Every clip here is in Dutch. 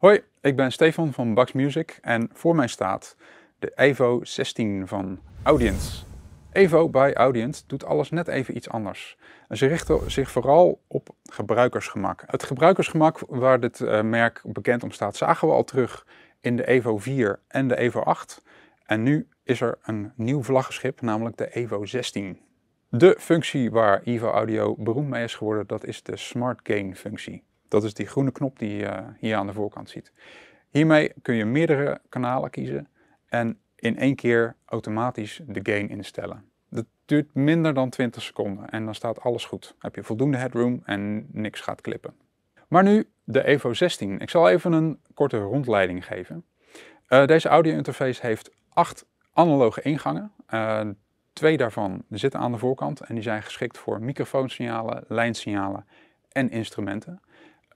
Hoi, ik ben Stefan van Bax Music en voor mij staat de Evo 16 van Audience. Evo bij Audience doet alles net even iets anders. Ze richten zich vooral op gebruikersgemak. Het gebruikersgemak waar dit uh, merk bekend om staat, zagen we al terug in de Evo 4 en de Evo 8. En nu is er een nieuw vlaggenschip, namelijk de Evo 16. De functie waar Evo Audio beroemd mee is geworden, dat is de Smart Gain functie. Dat is die groene knop die je hier aan de voorkant ziet. Hiermee kun je meerdere kanalen kiezen en in één keer automatisch de gain instellen. Dat duurt minder dan 20 seconden en dan staat alles goed. heb je voldoende headroom en niks gaat klippen. Maar nu de Evo 16. Ik zal even een korte rondleiding geven. Uh, deze audio interface heeft acht analoge ingangen. Uh, twee daarvan zitten aan de voorkant en die zijn geschikt voor microfoonsignalen, lijnsignalen en instrumenten.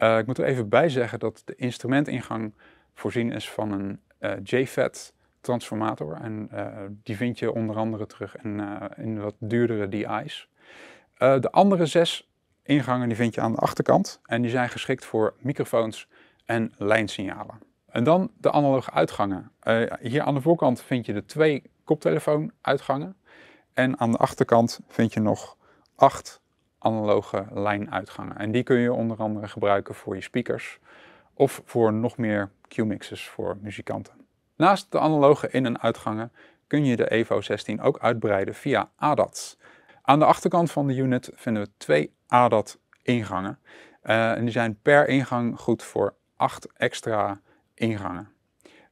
Uh, ik moet er even bij zeggen dat de instrumentingang voorzien is van een uh, JFET transformator. En uh, die vind je onder andere terug in, in wat duurdere DI's. de andere zes ingangen die vind je aan de achterkant. En die zijn geschikt voor microfoons en lijnsignalen. En dan de analoge uitgangen. hier aan de voorkant vind je de twee koptelefoonuitgangen. En aan de achterkant vind je nog acht analoge lijnuitgangen. En die kun je onder andere gebruiken voor je speakers of voor nog meer Q-mixes voor muzikanten. Naast de analoge in- en uitgangen kun je de Evo 16 ook uitbreiden via ADAT. Aan de achterkant van de unit vinden we twee ADAT ingangen. Uh, en die zijn per ingang goed voor acht extra ingangen.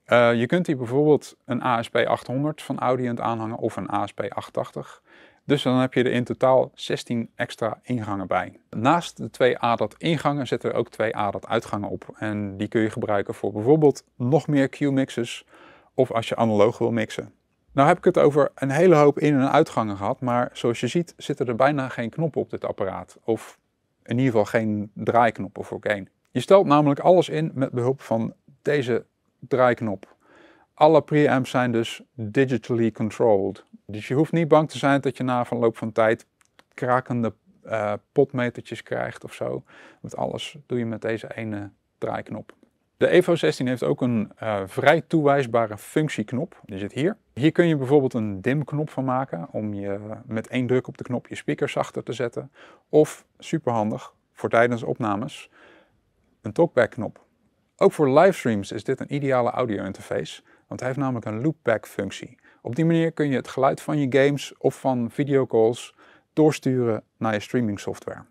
Uh, je kunt hier bijvoorbeeld een ASP800 van Audient aanhangen of een ASP880. Dus dan heb je er in totaal 16 extra ingangen bij. Naast de twee ADAT ingangen zitten er ook twee ADAT uitgangen op. En die kun je gebruiken voor bijvoorbeeld nog meer Q-mixes of als je analoog wil mixen. Nou heb ik het over een hele hoop in- en uitgangen gehad, maar zoals je ziet zitten er bijna geen knoppen op dit apparaat. Of in ieder geval geen draaiknoppen voor gain. Je stelt namelijk alles in met behulp van deze draaiknop. Alle preamps zijn dus digitally controlled. Dus je hoeft niet bang te zijn dat je na verloop van tijd krakende uh, potmetertjes krijgt of zo. Want alles doe je met deze ene draaiknop. De Evo 16 heeft ook een uh, vrij toewijsbare functieknop. Die zit hier. Hier kun je bijvoorbeeld een dimknop van maken om je met één druk op de knop je speaker zachter te zetten. Of superhandig voor tijdens opnames een talkback knop. Ook voor livestreams is dit een ideale audio interface, want hij heeft namelijk een loopback functie. Op die manier kun je het geluid van je games of van videocalls doorsturen naar je streaming software.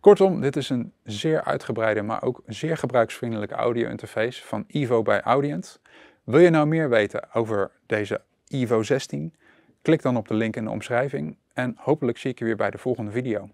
Kortom, dit is een zeer uitgebreide, maar ook zeer gebruiksvriendelijke audio interface van Evo bij Audient. Wil je nou meer weten over deze Evo 16? Klik dan op de link in de omschrijving en hopelijk zie ik je weer bij de volgende video.